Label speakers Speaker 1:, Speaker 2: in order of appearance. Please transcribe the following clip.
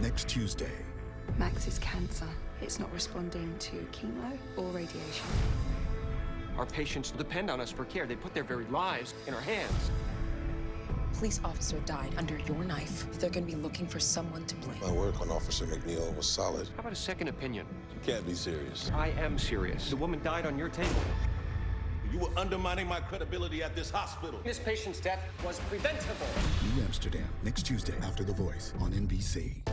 Speaker 1: next Tuesday.
Speaker 2: Max is cancer. It's not responding to chemo or radiation.
Speaker 3: Our patients depend on us for care. They put their very lives in our hands.
Speaker 4: Police officer died under your knife. They're gonna be looking for someone to blame.
Speaker 5: My work on Officer McNeil was solid.
Speaker 3: How about a second opinion?
Speaker 5: You can't be serious.
Speaker 3: I am serious. The woman died on your table.
Speaker 6: You were undermining my credibility at this hospital.
Speaker 3: This patient's death was preventable.
Speaker 1: New Amsterdam, next Tuesday after The Voice on NBC.